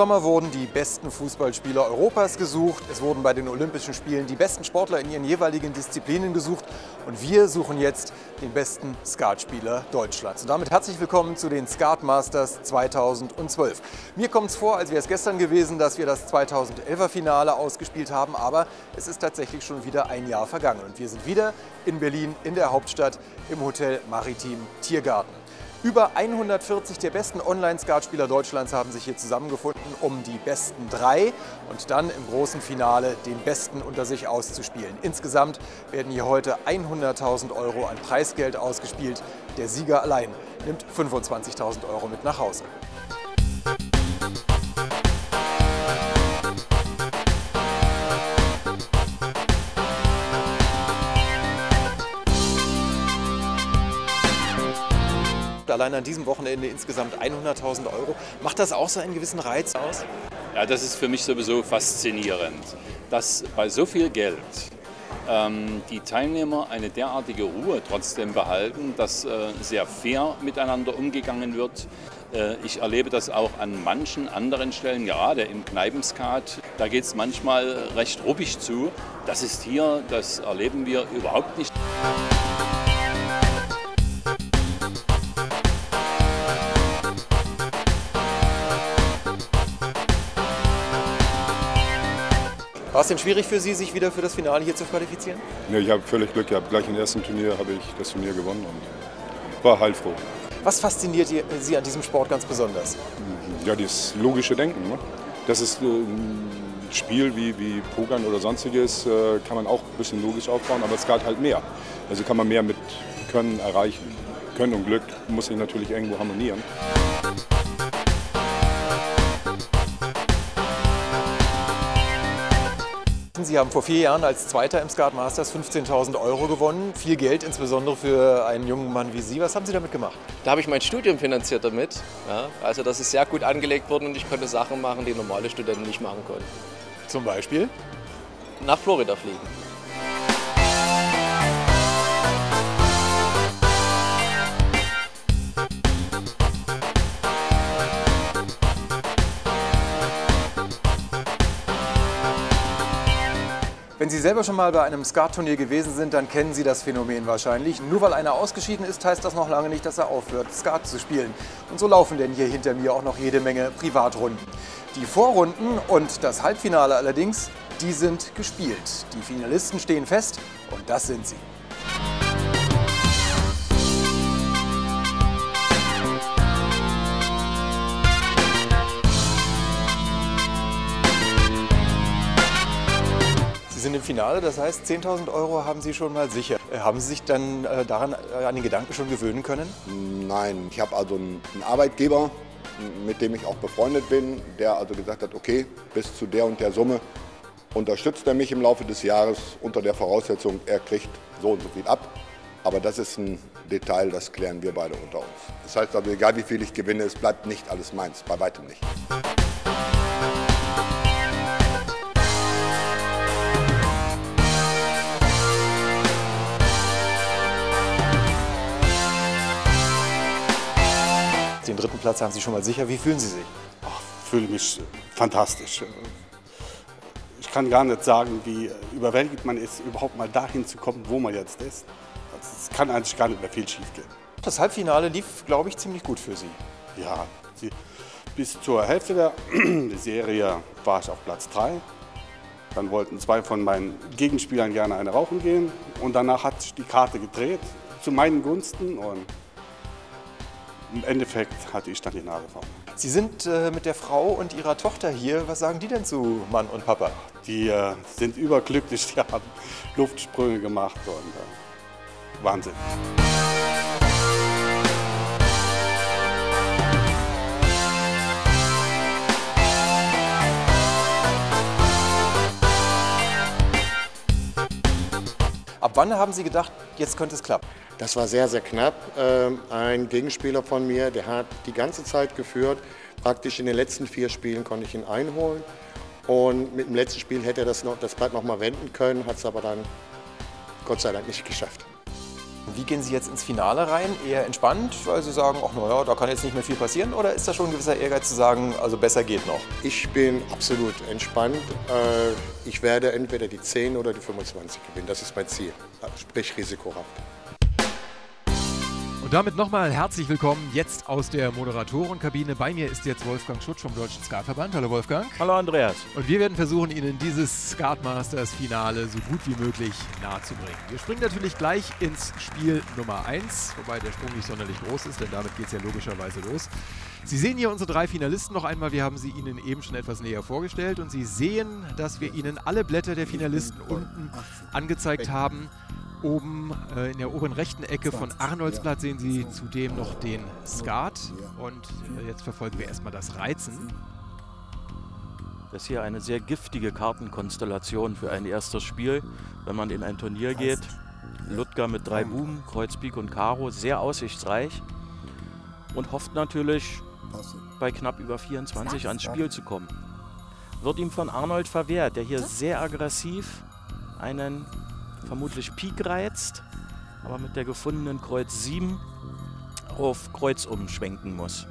Sommer wurden die besten Fußballspieler Europas gesucht. Es wurden bei den Olympischen Spielen die besten Sportler in ihren jeweiligen Disziplinen gesucht. Und wir suchen jetzt den besten Skatspieler Deutschlands. Und damit herzlich willkommen zu den Skat Masters 2012. Mir kommt es vor, als wäre es gestern gewesen, dass wir das 2011er Finale ausgespielt haben. Aber es ist tatsächlich schon wieder ein Jahr vergangen. Und wir sind wieder in Berlin, in der Hauptstadt, im Hotel Maritim Tiergarten. Über 140 der besten Online-Skatspieler Deutschlands haben sich hier zusammengefunden, um die besten drei und dann im großen Finale den besten unter sich auszuspielen. Insgesamt werden hier heute 100.000 Euro an Preisgeld ausgespielt. Der Sieger allein nimmt 25.000 Euro mit nach Hause. Allein an diesem Wochenende insgesamt 100.000 Euro. Macht das auch so einen gewissen Reiz aus? Ja, das ist für mich sowieso faszinierend, dass bei so viel Geld ähm, die Teilnehmer eine derartige Ruhe trotzdem behalten, dass äh, sehr fair miteinander umgegangen wird. Äh, ich erlebe das auch an manchen anderen Stellen, gerade im Kneipenskat. Da geht es manchmal recht ruppig zu. Das ist hier, das erleben wir überhaupt nicht. War es denn schwierig für Sie, sich wieder für das Finale hier zu qualifizieren? Nee, ich habe völlig Glück gehabt. Gleich im ersten Turnier habe ich das Turnier gewonnen und war heilfroh. Was fasziniert Sie an diesem Sport ganz besonders? Ja, dieses logische Denken. Ne? Das ist ein Spiel wie, wie Pokern oder sonstiges, äh, kann man auch ein bisschen logisch aufbauen, aber es geht halt mehr. Also kann man mehr mit Können erreichen. Können und Glück muss sich natürlich irgendwo harmonieren. Sie haben vor vier Jahren als Zweiter im Skat Masters 15.000 Euro gewonnen. Viel Geld, insbesondere für einen jungen Mann wie Sie. Was haben Sie damit gemacht? Da habe ich mein Studium finanziert damit. Ja, also das ist sehr gut angelegt worden und ich konnte Sachen machen, die normale Studenten nicht machen konnten. Zum Beispiel? Nach Florida fliegen. Wenn Sie selber schon mal bei einem Skat-Turnier gewesen sind, dann kennen Sie das Phänomen wahrscheinlich. Nur weil einer ausgeschieden ist, heißt das noch lange nicht, dass er aufhört, Skat zu spielen. Und so laufen denn hier hinter mir auch noch jede Menge Privatrunden. Die Vorrunden und das Halbfinale allerdings, die sind gespielt. Die Finalisten stehen fest und das sind sie. Sie sind im Finale, das heißt 10.000 Euro haben Sie schon mal sicher. Haben Sie sich dann äh, daran äh, an den Gedanken schon gewöhnen können? Nein, ich habe also einen Arbeitgeber, mit dem ich auch befreundet bin, der also gesagt hat, okay, bis zu der und der Summe unterstützt er mich im Laufe des Jahres unter der Voraussetzung, er kriegt so und so viel ab. Aber das ist ein Detail, das klären wir beide unter uns. Das heißt also, egal wie viel ich gewinne, es bleibt nicht alles meins, bei weitem nicht. Den dritten Platz haben Sie schon mal sicher. Wie fühlen Sie sich? Ich fühle mich fantastisch. Ich kann gar nicht sagen, wie überwältigt man ist, überhaupt mal dahin zu kommen, wo man jetzt ist. Es kann eigentlich gar nicht mehr viel schief gehen. Das Halbfinale lief, glaube ich, ziemlich gut für Sie. Ja, bis zur Hälfte der Serie war ich auf Platz 3. Dann wollten zwei von meinen Gegenspielern gerne eine rauchen gehen. Und danach hat sich die Karte gedreht zu meinen Gunsten. Und im Endeffekt hatte ich dann die Nase vorn. Sie sind äh, mit der Frau und ihrer Tochter hier. Was sagen die denn zu Mann und Papa? Die äh, sind überglücklich, die haben Luftsprünge gemacht und äh, Wahnsinn. Ab wann haben Sie gedacht, jetzt könnte es klappen? Das war sehr, sehr knapp. Ähm, ein Gegenspieler von mir, der hat die ganze Zeit geführt. Praktisch in den letzten vier Spielen konnte ich ihn einholen. Und mit dem letzten Spiel hätte er das, noch, das Blatt noch mal wenden können, hat es aber dann Gott sei Dank nicht geschafft. Wie gehen Sie jetzt ins Finale rein? Eher entspannt, weil Sie sagen, ach naja, da kann jetzt nicht mehr viel passieren? Oder ist da schon ein gewisser Ehrgeiz zu sagen, also besser geht noch? Ich bin absolut entspannt. Äh, Ich werde entweder die 10 oder die 25 gewinnen. Das ist mein Ziel. Sprich risikohaft. Und damit nochmal herzlich willkommen jetzt aus der Moderatorenkabine. Bei mir ist jetzt Wolfgang Schutz vom Deutschen Skatverband. Hallo Wolfgang. Hallo Andreas. Und wir werden versuchen, Ihnen dieses Skatmasters-Finale so gut wie möglich nahezubringen. Wir springen natürlich gleich ins Spiel Nummer 1, wobei der Sprung nicht sonderlich groß ist, denn damit geht es ja logischerweise los. Sie sehen hier unsere drei Finalisten noch einmal. Wir haben sie Ihnen eben schon etwas näher vorgestellt und Sie sehen, dass wir Ihnen alle Blätter der Finalisten unten angezeigt haben. Oben äh, in der oberen rechten Ecke von Arnoldsblatt sehen Sie zudem noch den Skat. Und äh, jetzt verfolgen wir erstmal das Reizen. Das ist hier eine sehr giftige Kartenkonstellation für ein erstes Spiel, wenn man in ein Turnier geht. Ludger mit drei Buben, Kreuz, Pik und Karo, sehr aussichtsreich und hofft natürlich bei knapp über 24 ans Spiel zu kommen. Wird ihm von Arnold verwehrt, der hier sehr aggressiv einen vermutlich Pik reizt, aber mit der gefundenen Kreuz 7 auf Kreuz umschwenken muss.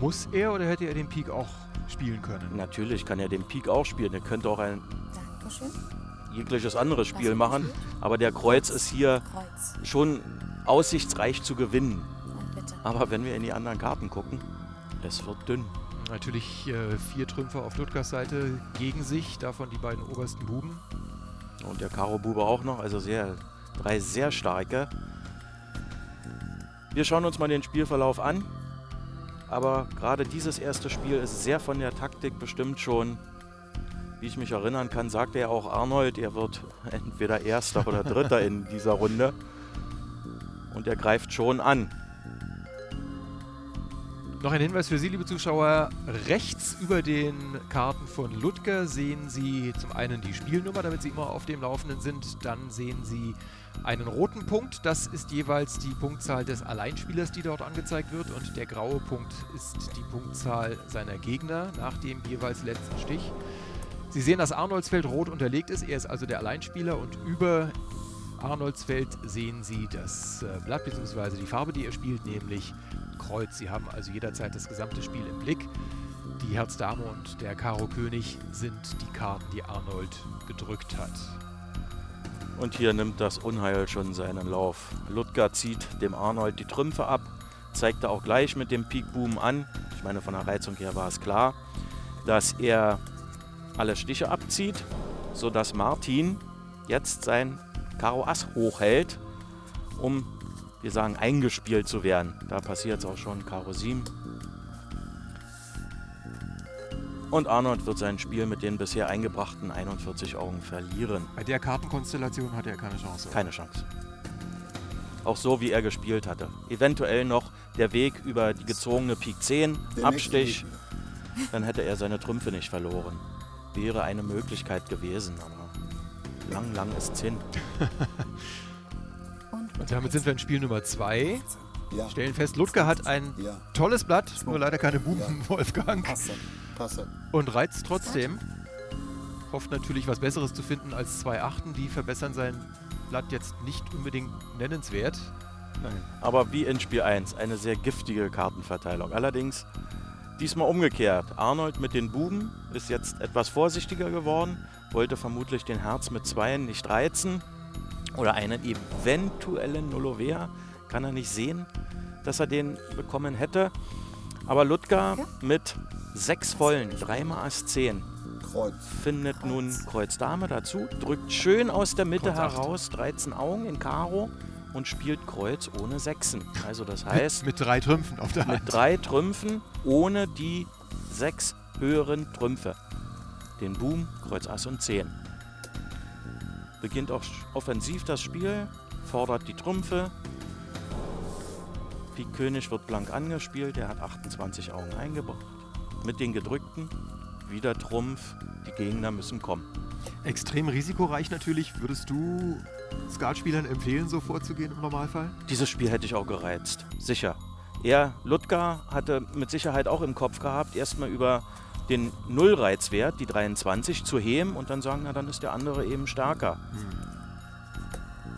Muss er oder hätte er den Pik auch spielen können? Natürlich kann er den Pik auch spielen. Er könnte auch ein jegliches anderes Spiel machen. Aber der Kreuz ist hier schon aussichtsreich zu gewinnen. Aber wenn wir in die anderen Karten gucken, es wird dünn. Natürlich äh, vier Trümpfe auf Ludgers Seite gegen sich, davon die beiden obersten Buben. Und der Karo-Bube auch noch. Also sehr, drei sehr starke. Wir schauen uns mal den Spielverlauf an. Aber gerade dieses erste Spiel ist sehr von der Taktik bestimmt schon. Wie ich mich erinnern kann, sagte ja auch Arnold, er wird entweder Erster oder Dritter in dieser Runde. Und er greift schon an. Noch ein Hinweis für Sie, liebe Zuschauer. Rechts über den Karten von Ludger sehen Sie zum einen die Spielnummer, damit Sie immer auf dem Laufenden sind. Dann sehen Sie einen roten Punkt. Das ist jeweils die Punktzahl des Alleinspielers, die dort angezeigt wird. Und der graue Punkt ist die Punktzahl seiner Gegner nach dem jeweils letzten Stich. Sie sehen, dass Arnoldsfeld rot unterlegt ist. Er ist also der Alleinspieler und über Arnoldsfeld sehen Sie das äh, Blatt bzw. die Farbe, die er spielt, nämlich Kreuz. Sie haben also jederzeit das gesamte Spiel im Blick. Die Herz Dame und der Karo König sind die Karten, die Arnold gedrückt hat. Und hier nimmt das Unheil schon seinen Lauf. Ludger zieht dem Arnold die Trümpfe ab, zeigte auch gleich mit dem Pik Boom an. Ich meine, von der Reizung her war es klar, dass er alle Stiche abzieht, sodass Martin jetzt sein Karo Ass hochhält, um, wir sagen, eingespielt zu werden. Da passiert es auch schon Karo 7. Und Arnold wird sein Spiel mit den bisher eingebrachten 41 Augen verlieren. Bei der Kartenkonstellation hatte er keine Chance. Keine Chance. Auch so, wie er gespielt hatte. Eventuell noch der Weg über die gezogene Pik 10, Abstich. Dann hätte er seine Trümpfe nicht verloren. Wäre eine Möglichkeit gewesen, aber lang, lang ist's hin. Und damit sind wir in Spiel Nummer 2. Ja. Stellen fest, Ludger hat ein Ja. tolles Blatt, nur leider keine Buben, Wolfgang. Passe. Passe. Und reizt trotzdem. Hofft natürlich, was Besseres zu finden als zwei Achten. Die verbessern sein Blatt jetzt nicht unbedingt nennenswert. Aber wie in Spiel 1, eine sehr giftige Kartenverteilung. Allerdings diesmal umgekehrt. Arnold mit den Buben ist jetzt etwas vorsichtiger geworden, wollte vermutlich den Herz mit Zweien nicht reizen. Oder einen eventuellen Nullover kann er nicht sehen, dass er den bekommen hätte. Aber Ludger mit sechs Vollen, dreimal Ass 10, Kreuz. findet nun Kreuz Dame dazu, drückt schön aus der Mitte Kreuz heraus 13 Augen in Karo und spielt Kreuz ohne Sechsen. Also das heißt, Mit drei Trümpfen auf der Hand. mit drei Trümpfen ohne die sechs höheren Trümpfe. Den Boom, Kreuz Ass und 10. Beginnt auch offensiv das Spiel, fordert die Trümpfe. Pik König wird blank angespielt, er hat 28 Augen eingebracht. Mit den gedrückten, wieder Trumpf, die Gegner müssen kommen. Extrem risikoreich natürlich. Würdest du Skatspielern empfehlen, so vorzugehen im Normalfall? Dieses Spiel hätte ich auch gereizt. Sicher. Er, Ludger, hatte mit Sicherheit auch im Kopf gehabt, erstmal über den Nullreizwert, die 23, zu heben und dann sagen, na dann ist der andere eben stärker.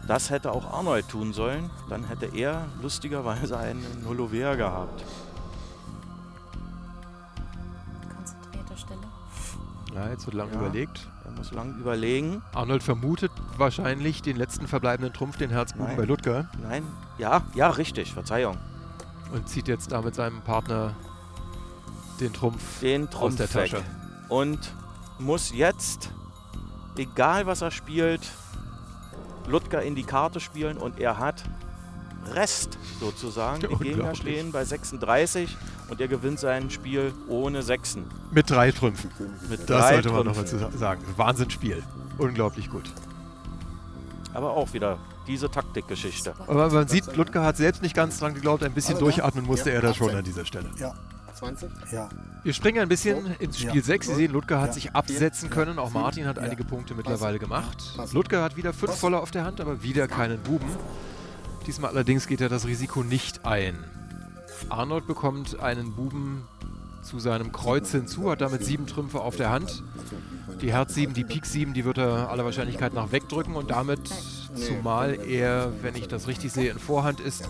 Das hätte auch Arnold tun sollen. Dann hätte er lustigerweise einen Holover gehabt. Konzentrierte Stelle. Ja, jetzt wird lang Ja. überlegt. Er muss lang überlegen. Arnold vermutet wahrscheinlich den letzten verbleibenden Trumpf, den Herzbuben Nein. bei Ludger. Nein, ja, ja, richtig, Verzeihung. Und zieht jetzt da mit seinem Partner den Trumpf Den aus Trumpf der weg. Tasche. Und muss jetzt, egal was er spielt, Ludger in die Karte spielen und er hat Rest sozusagen. Die Gegner stehen bei 36 und er gewinnt sein Spiel ohne Sechsen. Mit drei Trümpfen. Mit Das drei sollte man nochmal sagen. Wahnsinnsspiel. Unglaublich gut. Aber auch wieder diese Taktikgeschichte. Aber man sieht, Ludger hat selbst nicht ganz dran geglaubt. Ein bisschen da? durchatmen musste Ja, er da schon 18. an dieser Stelle. Ja. 20? Ja. Wir springen ein bisschen ins Spiel Ja. 6. Sie sehen, Ludger hat Ja. sich absetzen Ja. können. Auch. Martin hat Ja. einige Punkte mittlerweile gemacht. Ludger hat wieder fünf Passt. voller auf der Hand, aber wieder keinen Buben. Diesmal allerdings geht er das Risiko nicht ein. Arnold bekommt einen Buben zu seinem Kreuz hinzu, hat damit sieben Trümpfe auf der Hand. Die Herz 7, die Pik 7, die wird er aller Wahrscheinlichkeit nach wegdrücken und damit, zumal er, wenn ich das richtig sehe, in Vorhand ist,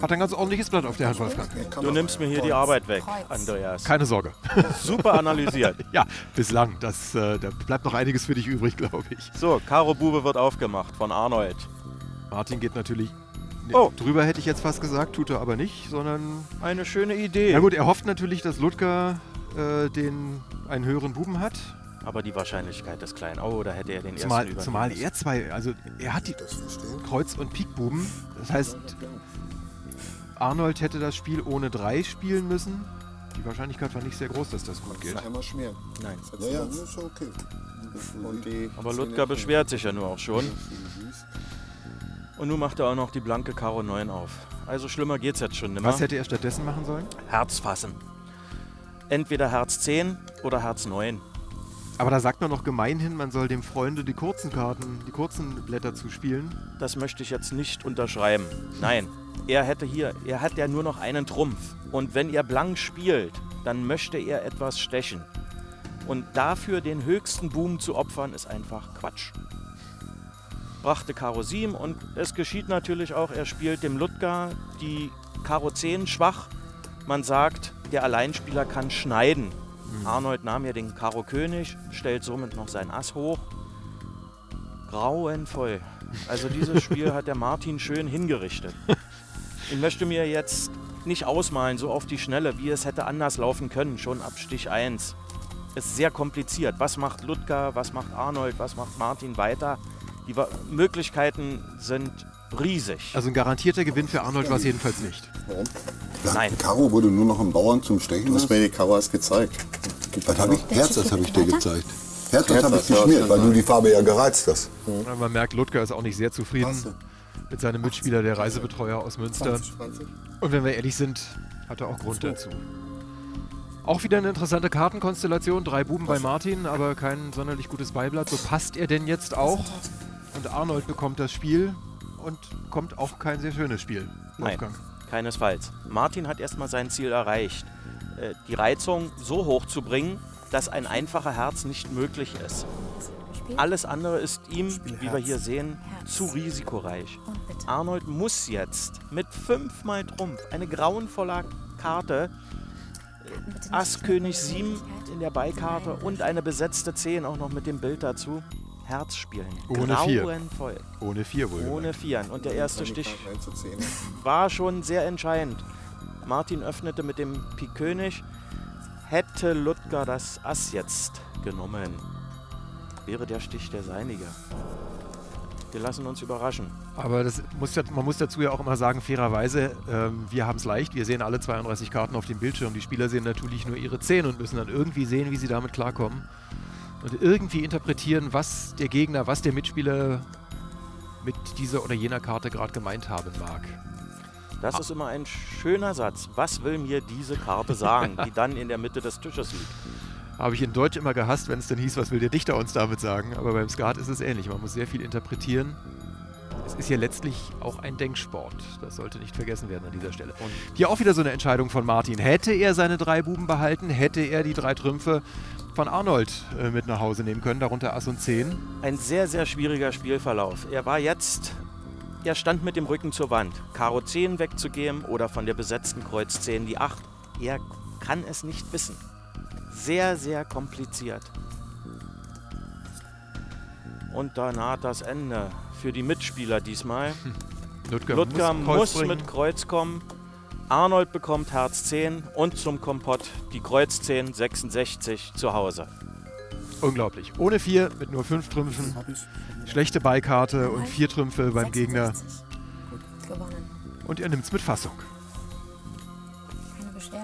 hat er ein ganz ordentliches Blatt auf der Hand, Wolfgang. Du nimmst mir hier die Arbeit weg, Andreas. Keine Sorge. Super analysiert. Ja, bislang. Das, äh, da bleibt noch einiges für dich übrig, glaube ich. So, Karo Bube wird aufgemacht von Arnold. Martin geht natürlich ne, Oh. drüber, hätte ich jetzt fast gesagt, tut er aber nicht, sondern. Eine schöne Idee. Na gut, er hofft natürlich, dass Ludger äh, den, einen höheren Buben hat. Aber die Wahrscheinlichkeit ist klein. Oh, da hätte er den Zumal, ersten zumal er zwei, also er hat die Kreuz- und Pikbuben. Das heißt, Arnold hätte das Spiel ohne drei spielen müssen. Die Wahrscheinlichkeit war nicht sehr groß, dass das gut geht. Einmal schmieren. Nein. Ja, ja, das ist schon okay. Und die Aber Ludger beschwert sich ja nur auch schon. Und nun macht er auch noch die blanke Karo 9 auf. Also schlimmer geht's jetzt schon nimmer. Was hätte er stattdessen machen sollen? Herz fassen. Entweder Herz 10 oder Herz 9. Aber da sagt man noch gemeinhin, man soll dem Freunde die kurzen Karten, die kurzen Blätter zuspielen. Das möchte ich jetzt nicht unterschreiben. Nein, er hätte hier, er hat ja nur noch einen Trumpf. Und wenn er blank spielt, dann möchte er etwas stechen. Und dafür den höchsten Boom zu opfern, ist einfach Quatsch. Brachte Karo 7 und es geschieht natürlich auch, er spielt dem Ludger die Karo 10 schwach. Man sagt, der Alleinspieler kann schneiden. Arnold nahm ja den Karo König, stellt somit noch sein Ass hoch. Grauenvoll. Also dieses Spiel hat der Martin schön hingerichtet. Ich möchte mir jetzt nicht ausmalen, so auf die Schnelle, wie es hätte anders laufen können, schon ab Stich 1. Es ist sehr kompliziert. Was macht Ludger, was macht Arnold, was macht Martin weiter? Die Möglichkeiten sind riesig. Also ein garantierter Gewinn für Arnold war es jedenfalls nicht. Warum? Nein. Karo wurde nur noch am Bauern zum Stechen. Du hast mir die Karo erst gezeigt. Was habe ich? Herz, das habe ich dir gezeigt. Herz, das habe ich ja, geschmiert, weil du die Farbe ja gereizt hast. Aber Man merkt, Ludger ist auch nicht sehr zufrieden mit seinem Mitspieler, der Reisebetreuer aus Münster. 20, 20. Und wenn wir ehrlich sind, hat er auch Grund dazu. Auch wieder eine interessante Kartenkonstellation. Drei Buben bei Martin, aber kein sonderlich gutes Beiblatt. So passt er denn jetzt auch? Und Arnold bekommt das Spiel und kommt auch kein sehr schönes Spiel. Nein, Wolfgang. keinesfalls. Martin hat erstmal sein Ziel erreicht. Äh, Die Reizung so hoch zu bringen, dass ein einfacher Herz nicht möglich ist. Alles andere ist ihm, wie wir hier sehen, zu risikoreich. Arnold muss jetzt mit fünfmal Trumpf eine grauenvolle Karte, Ass mit König der 7 Möglichkeit. in der Beikarte Nein. und eine besetzte 10 auch noch mit dem Bild dazu. Herz spielen. Ohne vier. Grauenvoll. Ohne vier wohl. Ohne Vieren. Und der erste Stich Karte 1 zu 10. war schon sehr entscheidend. Martin öffnete mit dem Pik König. Hätte Ludger das Ass jetzt genommen, wäre der Stich der seinige. Wir lassen uns überraschen. Aber das muss ja, man muss dazu ja auch immer sagen, fairerweise, ähm, wir haben es leicht. Wir sehen alle 32 Karten auf dem Bildschirm. Die Spieler sehen natürlich nur ihre 10 und müssen dann irgendwie sehen, wie sie damit klarkommen. Und irgendwie interpretieren, was der Gegner, was der Mitspieler mit dieser oder jener Karte gerade gemeint haben mag. Das ist immer ein schöner Satz. Was will mir diese Karte sagen, die dann in der Mitte des Tisches liegt? Habe ich in Deutsch immer gehasst, wenn es dann hieß, was will der Dichter uns damit sagen. Aber beim Skat ist es ähnlich. Man muss sehr viel interpretieren. Es ist ja letztlich auch ein Denksport. Das sollte nicht vergessen werden an dieser Stelle. Und hier auch wieder so eine Entscheidung von Martin. Hätte er seine drei Buben behalten, hätte er die drei Trümpfe von Arnold äh, mit nach Hause nehmen können, darunter Ass und 10. Ein sehr, sehr schwieriger Spielverlauf. Er war jetzt Er stand mit dem Rücken zur Wand. Karo 10 wegzugeben oder von der besetzten Kreuz 10 die 8. Er kann es nicht wissen. Sehr, sehr kompliziert. Und da naht das Ende. Für die Mitspieler diesmal. Ludger, Ludger muss muss, mit Kreuz kommen. Arnold bekommt Herz 10 und zum Kompott die Kreuz 10 66 zu Hause. Unglaublich. Ohne vier, mit nur fünf Trümpfen. Schlechte Beikarte und vier Trümpfe beim Gegner. Und er nimmt es mit Fassung.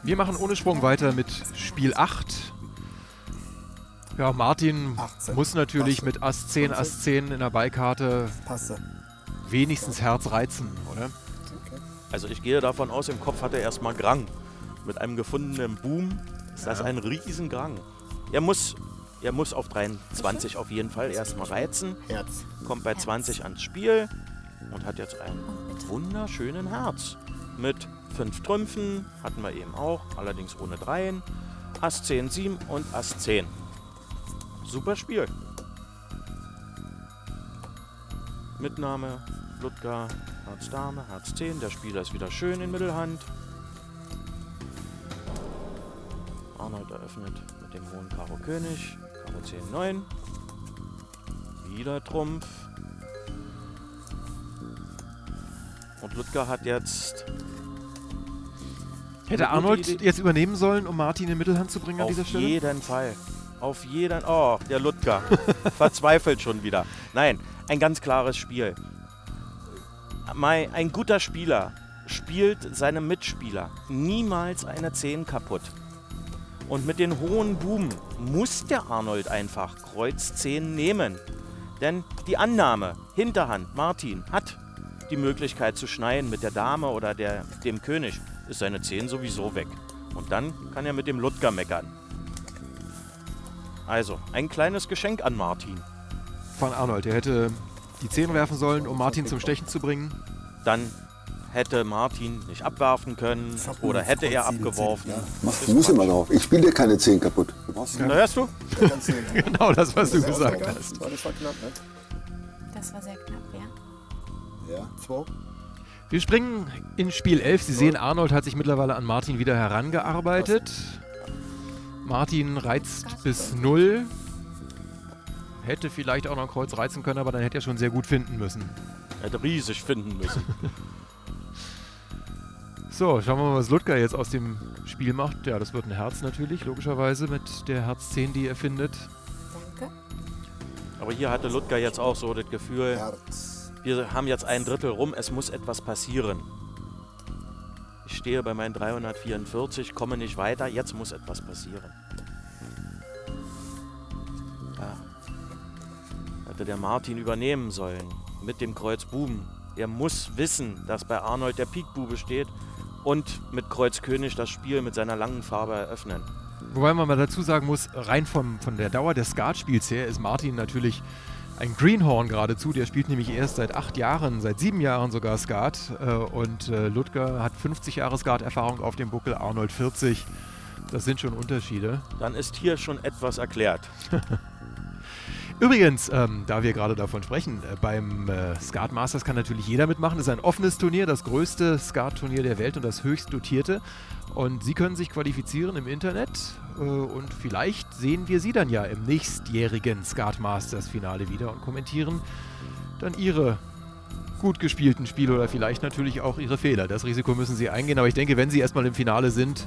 Wir machen ohne Sprung weiter mit Spiel 8. Ja, Martin 18. muss natürlich Passe. mit Ass 10, Ass 10 in der Beikarte Passe. wenigstens Herz reizen, oder? Also ich gehe davon aus, im Kopf hat er erstmal Grang. Mit einem gefundenen Boom ist das ein Riesengrang. Er muss, er muss auf 23 auf jeden Fall erstmal reizen. Herz. Kommt bei 20 ans Spiel und hat jetzt einen wunderschönen Herz. Mit 5 Trümpfen hatten wir eben auch, allerdings ohne Dreien. Ass 10, 7 und Ass 10. Super Spiel. Mitnahme, Ludger, Herz Dame, Herz 10. Der Spieler ist wieder schön in Mittelhand. Arnold eröffnet mit dem hohen Karo König. Karo 10, 9. Wieder Trumpf. Und Ludger hat jetzt. Hätte Arnold Idee. jetzt übernehmen sollen, um Martin in Mittelhand zu bringen an Auf dieser Stelle? jeden Fall. Auf jeden. Oh, der Ludger. Verzweifelt schon wieder. Nein, ein ganz klares Spiel. Mein, ein guter Spieler spielt seinem Mitspieler niemals eine 10 kaputt. Und mit den hohen Buben muss der Arnold einfach Kreuz 10 nehmen. Denn die Annahme, Hinterhand, Martin hat die Möglichkeit zu schneien mit der Dame oder der, dem König, ist seine 10 sowieso weg. Und dann kann er mit dem Ludger meckern. Also, ein kleines Geschenk an Martin. Von Arnold. Er hätte die 10 werfen sollen, um Martin zum Stechen zu bringen. Dann hätte Martin nicht abwerfen können oder hätte er abgeworfen. Mach Fuß immer drauf. Ich spiele dir keine 10 kaputt. Du brauchst Da hörst du? genau das, was du gesagt hast. Das war knapp, ne? Das war sehr knapp, ja. Ja, zwei. Wir springen in Spiel 11. Sie sehen, Arnold hat sich mittlerweile an Martin wieder herangearbeitet. Martin reizt bis 0. Hätte vielleicht auch noch ein Kreuz reizen können, aber dann hätte er schon sehr gut finden müssen. Hätte riesig finden müssen. So, schauen wir mal, was Ludger jetzt aus dem Spiel macht. Ja, das wird ein Herz natürlich, logischerweise, mit der Herz 10, die er findet. Danke. Aber hier hatte Ludger jetzt auch so das Gefühl, Herz. wir haben jetzt ein Drittel rum, es muss etwas passieren. Ich stehe bei meinen 344, komme nicht weiter, jetzt muss etwas passieren. Hätte der Martin übernehmen sollen mit dem Kreuz Buben. Er muss wissen, dass bei Arnold der Pik Bube steht und mit Kreuz König das Spiel mit seiner langen Farbe eröffnen. Wobei man mal dazu sagen muss, rein vom, von der Dauer des Skatspiels her ist Martin natürlich ein Greenhorn geradezu. Der spielt nämlich erst seit acht Jahren, seit sieben Jahren sogar Skat. Äh, und äh, Ludger hat 50 Jahre Skat-Erfahrung auf dem Buckel, Arnold 40. Das sind schon Unterschiede. Dann ist hier schon etwas erklärt. Übrigens, ähm, da wir gerade davon sprechen, äh, beim äh, Skat Masters kann natürlich jeder mitmachen. Das ist ein offenes Turnier, das größte Skat-Turnier der Welt und das höchst dotierte. Und Sie können sich qualifizieren im Internet äh, und vielleicht sehen wir Sie dann ja im nächstjährigen Skat Masters Finale wieder und kommentieren dann Ihre gut gespielten Spiele oder vielleicht natürlich auch Ihre Fehler. Das Risiko müssen Sie eingehen, aber ich denke, wenn Sie erstmal im Finale sind,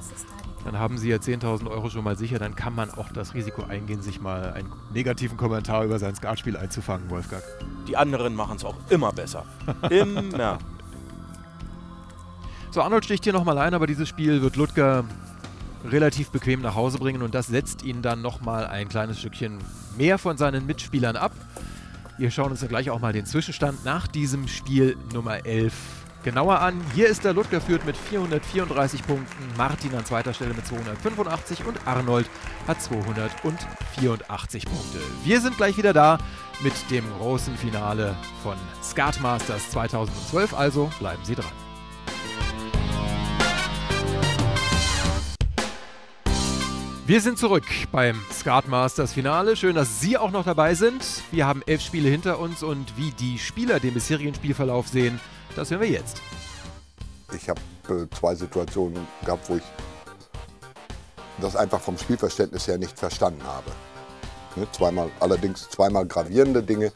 dann haben Sie ja 10.000 Euro schon mal sicher, dann kann man auch das Risiko eingehen, sich mal einen negativen Kommentar über sein Skatspiel einzufangen, Wolfgang. Die anderen machen es auch immer besser. Immer. So, Arnold sticht hier nochmal ein, aber dieses Spiel wird Ludger relativ bequem nach Hause bringen und das setzt ihn dann nochmal ein kleines Stückchen mehr von seinen Mitspielern ab. Wir schauen uns ja gleich auch mal den Zwischenstand nach diesem Spiel Nummer 11 genauer an. Hier ist der Ludger führt mit 434 Punkten, Martin an zweiter Stelle mit 285 und Arnold hat 284 Punkte. Wir sind gleich wieder da mit dem großen Finale von Skat Masters 2012, also bleiben Sie dran. Wir sind zurück beim Skat Masters Finale. Schön, dass Sie auch noch dabei sind. Wir haben elf Spiele hinter uns und wie die Spieler den bisherigen Spielverlauf sehen, das hören wir jetzt. Ich habe äh, zwei Situationen gehabt, wo ich das einfach vom Spielverständnis her nicht verstanden habe. Ne, zweimal, allerdings zweimal gravierende Dinge,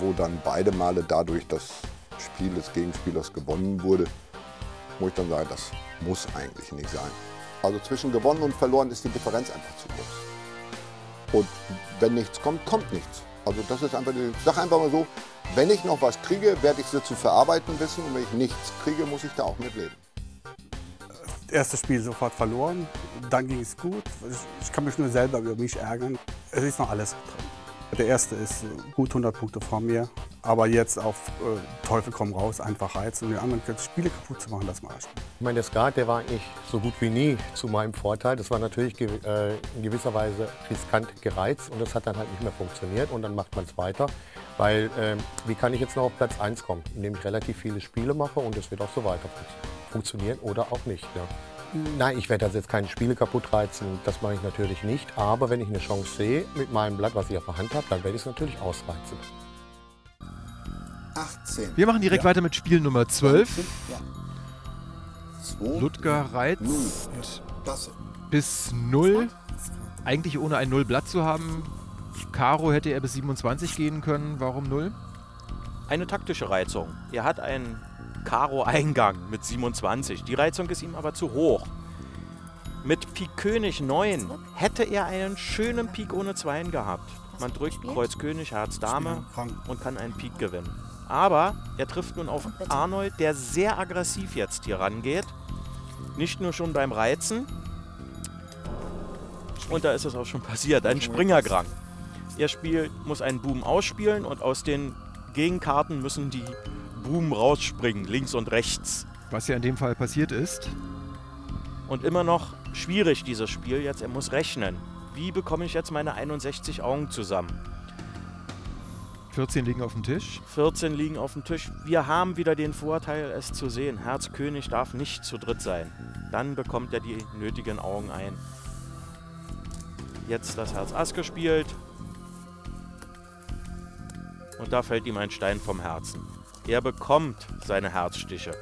wo dann beide Male dadurch das Spiel des Gegenspielers gewonnen wurde, muss ich dann sagen, das muss eigentlich nicht sein. Also zwischen gewonnen und verloren ist die Differenz einfach zu groß. Und wenn nichts kommt, kommt nichts. Also das ist einfach, ich sage einfach mal so, wenn ich noch was kriege, werde ich sie zu verarbeiten wissen und wenn ich nichts kriege, muss ich da auch mit leben. Erstes Spiel sofort verloren, dann ging es gut. Ich, ich kann mich nur selber über mich ärgern. Es ist noch alles drin. Der erste ist gut 100 Punkte vor mir, aber jetzt auf äh, Teufel komm raus, einfach reizen und den anderen Spiele kaputt zu machen, das mache ich. Ich meine, der Skat, der war eigentlich so gut wie nie zu meinem Vorteil. Das war natürlich ge äh, in gewisser Weise riskant gereizt und das hat dann halt nicht mehr funktioniert und dann macht man es weiter. Weil, äh, wie kann ich jetzt noch auf Platz 1 kommen? Indem ich relativ viele Spiele mache und es wird auch so weiter funktionieren oder auch nicht. Ja. Nein, ich werde also jetzt keine Spiele kaputt reizen, das mache ich natürlich nicht. Aber wenn ich eine Chance sehe mit meinem Blatt, was ich auf der Hand habe, dann werde ich es natürlich ausreizen. 18. Wir machen direkt Ja. weiter mit Spiel Nummer 12. Ja. Ludger reizt Null. Klasse. bis 0. Eigentlich ohne ein 0 Blatt zu haben. Karo hätte er bis 27 gehen können. Warum 0? Eine taktische Reizung. Er hat einen Karo-Eingang mit 27. Die Reizung ist ihm aber zu hoch. Mit Pik König 9 hätte er einen schönen Pik ohne Zweien gehabt. Man drückt Kreuz König, Herz Dame und kann einen Pik gewinnen. Aber er trifft nun auf Arnold, der sehr aggressiv jetzt hier rangeht. Nicht nur schon beim Reizen. Und da ist es auch schon passiert, ein Springergrang. Er spielt, muss einen Boom ausspielen und aus den Gegenkarten müssen die Boom rausspringen, links und rechts. Was ja in dem Fall passiert ist. Und immer noch schwierig dieses Spiel jetzt. Er muss rechnen. Wie bekomme ich jetzt meine 61 Augen zusammen? 14 liegen auf dem Tisch. 14 liegen auf dem Tisch. Wir haben wieder den Vorteil, es zu sehen. Herz König darf nicht zu dritt sein. Dann bekommt er die nötigen Augen ein. Jetzt das Herz Ass gespielt. Und da fällt ihm ein Stein vom Herzen. Er bekommt seine Herzstiche.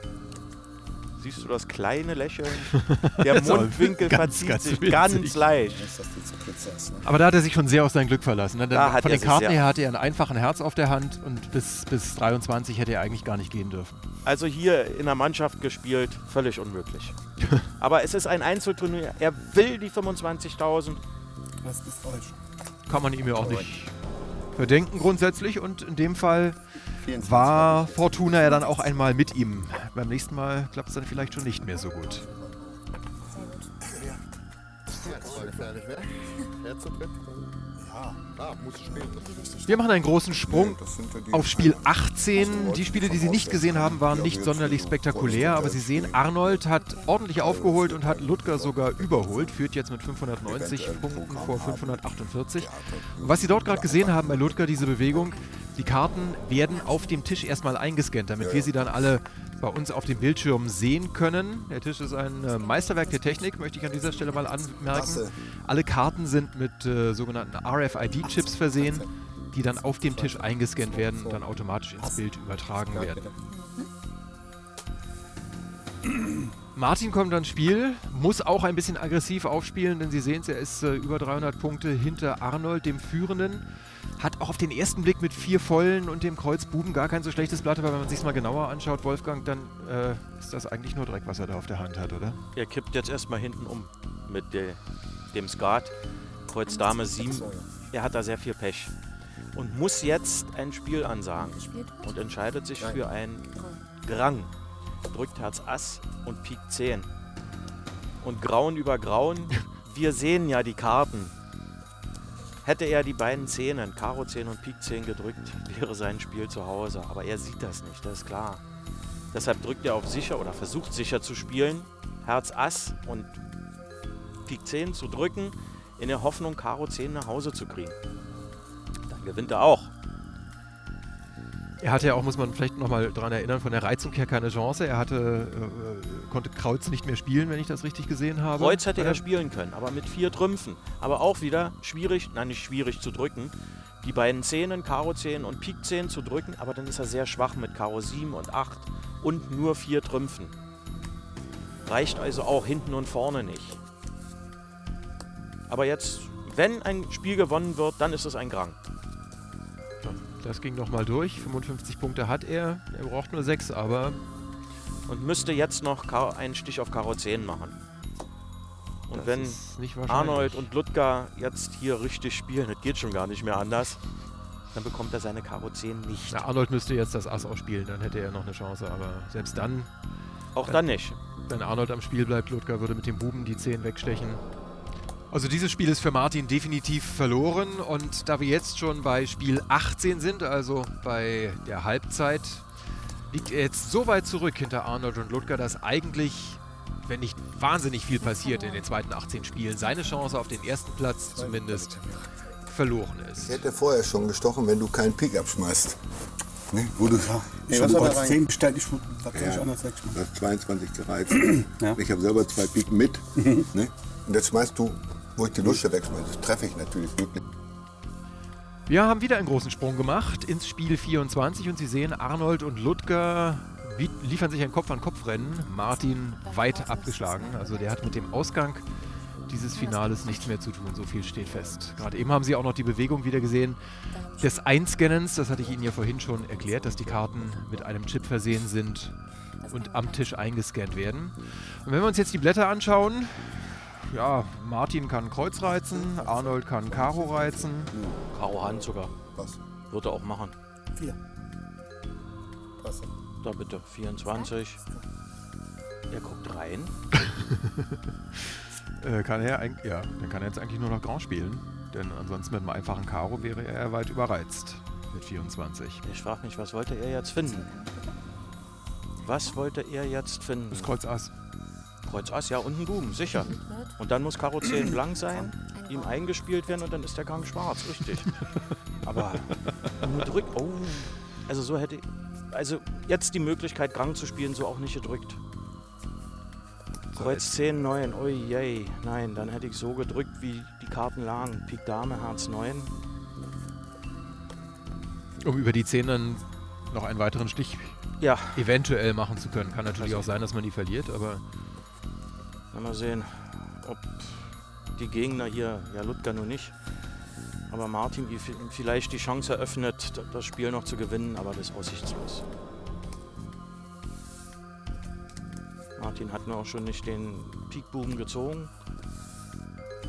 Siehst du das kleine Lächeln? Der Mundwinkel ganz, verzieht ganz sich ganz leicht. Ne? Aber da hat er sich schon sehr auf sein Glück verlassen. ne? Denn Da hat Von den Karten her hatte er einen einfachen Herz auf der Hand und bis, bis 23 hätte er eigentlich gar nicht gehen dürfen. Also hier in der Mannschaft gespielt, völlig unmöglich. Aber es ist ein Einzelturnier. Er will die 25.000. Das ist falsch. Kann man ihm ja auch nicht verdenken grundsätzlich. Und in dem Fall war Fortuna ja dann auch einmal mit ihm. Beim nächsten Mal klappt es dann vielleicht schon nicht mehr so gut. Ja. Wir machen einen großen Sprung auf Spiel 18. Die Spiele, die Sie nicht gesehen haben, waren nicht sonderlich spektakulär, aber Sie sehen, Arnold hat ordentlich aufgeholt und hat Ludger sogar überholt, führt jetzt mit 590 Punkten vor 548. Und was Sie dort gerade gesehen haben bei Ludger, diese Bewegung, die Karten werden auf dem Tisch erstmal eingescannt, damit wir sie dann alle bei uns auf dem Bildschirm sehen können. Der Tisch ist ein äh, Meisterwerk der Technik, möchte ich an dieser Stelle mal anmerken. Klasse. Alle Karten sind mit äh, sogenannten RFID-Chips versehen, die dann auf dem Tisch eingescannt werden und dann automatisch ins Bild übertragen werden. Martin kommt ans Spiel, muss auch ein bisschen aggressiv aufspielen, denn Sie sehen es, er ist äh, über 300 Punkte hinter Arnold, dem Führenden. Hat auch auf den ersten Blick mit vier Vollen und dem Kreuz Buben gar kein so schlechtes Blatt, aber wenn man sich mal genauer anschaut, Wolfgang, dann äh, ist das eigentlich nur Dreck, was er da auf der Hand hat, oder? Er kippt jetzt erstmal hinten um mit de, dem Skat. Kreuz Dame 7. Er hat da sehr viel Pech. Und muss jetzt ein Spiel ansagen. Und entscheidet sich für ein Grang. Drückt Herz Ass und Pik 10. Und Grauen über Grauen. Wir sehen ja die Karten. Hätte er die beiden Zähnen, Karo 10 und Pik 10 gedrückt, wäre sein Spiel zu Hause. Aber er sieht das nicht, das ist klar. Deshalb drückt er auf sicher oder versucht sicher zu spielen. Herz Ass und Pik 10 zu drücken, in der Hoffnung, Karo 10 nach Hause zu kriegen. Dann gewinnt er auch. Er hatte ja auch, muss man vielleicht nochmal daran erinnern, von der Reizung her keine Chance. Er hatte, äh, konnte Kreuz nicht mehr spielen, wenn ich das richtig gesehen habe. Kreuz hätte er spielen können, aber mit vier Trümpfen. Aber auch wieder schwierig, nein, nicht schwierig zu drücken. Die beiden Zähnen, Karo 10 und Pik 10 zu drücken, aber dann ist er sehr schwach mit Karo 7 und 8 und nur vier Trümpfen. Reicht also auch hinten und vorne nicht. Aber jetzt, wenn ein Spiel gewonnen wird, dann ist es ein Grang. Das ging nochmal durch. 55 Punkte hat er. Er braucht nur sechs, aber Und müsste jetzt noch einen Stich auf Karo 10 machen. Und Das wenn. Arnold und Ludger jetzt hier richtig spielen, das geht schon gar nicht mehr anders, dann bekommt er seine Karo 10 nicht. na, Arnold müsste jetzt das Ass ausspielen, dann hätte er noch eine Chance. Aber selbst dann, Auch dann nicht. wenn Arnold am Spiel bleibt, Ludger würde mit dem Buben die 10 wegstechen. Also dieses Spiel ist für Martin definitiv verloren und da wir jetzt schon bei Spiel 18 sind, also bei der Halbzeit, liegt er jetzt so weit zurück hinter Arnold und Ludger, dass eigentlich, wenn nicht wahnsinnig viel passiert in den zweiten 18 Spielen, seine Chance auf den ersten Platz zumindest verloren ist. Ich hätte vorher schon gestochen, wenn du keinen Pik abschmeißt. Ne? Wo du ja, da Kreuz rein? 10 bestellt, ich soll ich anders wegschmeißen? Du hast 22 gereizt. Ja. Ich habe selber zwei Piken mit. ne? Und jetzt schmeißt du, wo ich die Lusche wegschmeiße. Das treffe ich natürlich gut. Wir haben wieder einen großen Sprung gemacht ins Spiel 24 und Sie sehen, Arnold und Ludger liefern sich ein Kopf-an-Kopf-Rennen. Martin weit abgeschlagen. Also der hat mit dem Ausgang dieses Finales nichts mehr zu tun. So viel steht fest. Gerade eben haben Sie auch noch die Bewegung wieder gesehen des Einscannens. Das hatte ich Ihnen ja vorhin schon erklärt, dass die Karten mit einem Chip versehen sind und am Tisch eingescannt werden. Und wenn wir uns jetzt die Blätter anschauen, ja, Martin kann Kreuz reizen, Arnold kann Karo reizen. Karo Hand sogar. Was? Würde er auch machen. Vier. Passe. Da bitte, 24. Er guckt rein. Äh, kann er eigentlich, ja, dann kann er jetzt eigentlich nur noch Grand spielen. Denn ansonsten mit einem einfachen Karo wäre er weit überreizt mit 24. Ich frage mich, was wollte er jetzt finden? Was wollte er jetzt finden? Das Kreuz Ass. Kreuz Ass, ja, und ein Buben, sicher. Und dann muss Karo 10 blank sein, ihm eingespielt werden und dann ist der Gang schwarz, richtig. Aber nur drückt. Oh. Also so hätte. Also jetzt die Möglichkeit, Gang zu spielen, so auch nicht gedrückt. Kreuz 10, 9, ui yay. Nein, dann hätte ich so gedrückt, wie die Karten lagen. Pik Dame, Herz 9. Um über die 10 dann noch einen weiteren Stich Ja. eventuell machen zu können. Kann natürlich auch sein, dass man die verliert, aber Mal sehen, ob die Gegner hier, ja Ludger nur nicht, aber Martin ihm vielleicht die Chance eröffnet, das Spiel noch zu gewinnen, aber das ist aussichtslos. Martin hat mir auch schon nicht den Pikbuben gezogen,